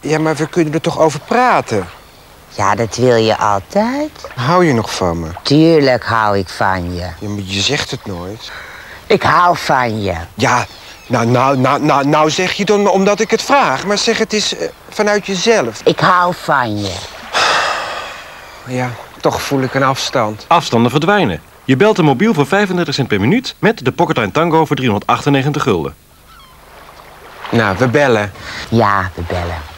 Ja, maar we kunnen er toch over praten? Ja, dat wil je altijd. Hou je nog van me? Tuurlijk hou ik van je. Ja, maar je zegt het nooit. Ik hou van je. Ja, nou, nou, nou, nou, nou zeg je dan omdat ik het vraag. Maar zeg het eens eh, vanuit jezelf. Ik hou van je. Ja, toch voel ik een afstand. Afstanden verdwijnen. Je belt een mobiel voor 35 cent per minuut met de Pocketline Tango voor 398 gulden. Nou, we bellen. Ja, we bellen.